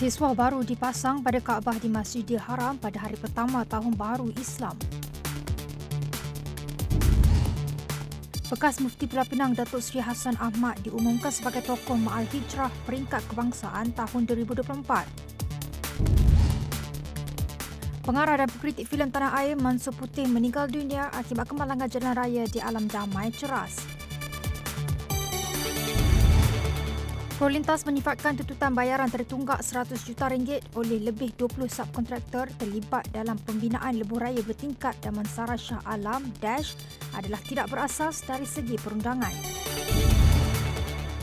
Kiswah baru dipasang pada Kaabah di Masjidil Haram pada hari pertama Tahun Baru Islam. Bekas Mufti Pulau Pinang Datuk Seri Hassan Ahmad diumumkan sebagai tokoh Ma'al Hijrah peringkat kebangsaan tahun 2024. Pengarah dan pengkritik filem Tanah Air Mansur Putih meninggal dunia akibat kemalangan jalan raya di alam damai ceras. Prolintas menyifatkan tuntutan bayaran tertunggak 100 juta ringgit oleh lebih 20 subkontraktor terlibat dalam pembinaan lebuh raya bertingkat Damansara Shah Alam Dash adalah tidak berasas dari segi perundangan.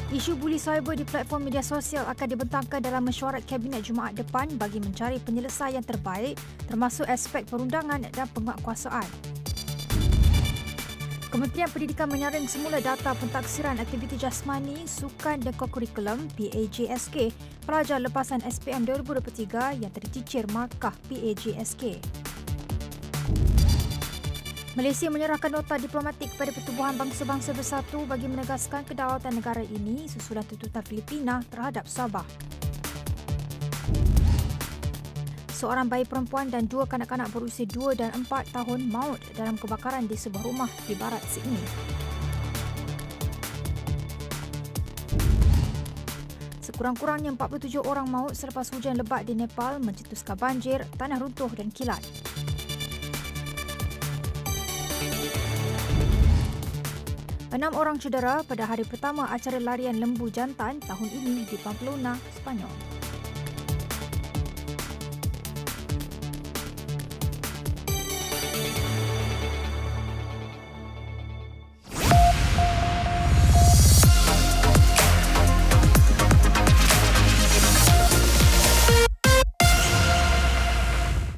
Isu buli cyber di platform media sosial akan dibentangkan dalam mesyuarat Kabinet Jumaat depan bagi mencari penyelesaian terbaik termasuk aspek perundangan dan penguatkuasaan. Kementerian Pendidikan menyaring semula data pentaksiran aktiviti jasmani, sukan dan kokurikulum PAJSK pelajar lepasan SPM 2023 yang tercicir markah PAJSK. Malaysia menyerahkan nota diplomatik kepada Pertubuhan Bangsa-Bangsa Bersatu bagi menegaskan kedaulatan negara ini susulan tuntutan Filipina terhadap Sabah seorang bayi perempuan dan dua kanak-kanak berusia 2 dan 4 tahun maut dalam kebakaran di sebuah rumah di barat Sydney. Sekurang-kurangnya 47 orang maut selepas hujan lebat di Nepal mencetuskan banjir, tanah runtuh dan kilat. Enam orang cedera pada hari pertama acara larian lembu jantan tahun ini di Pamplona, Spanyol.